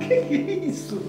que é isso?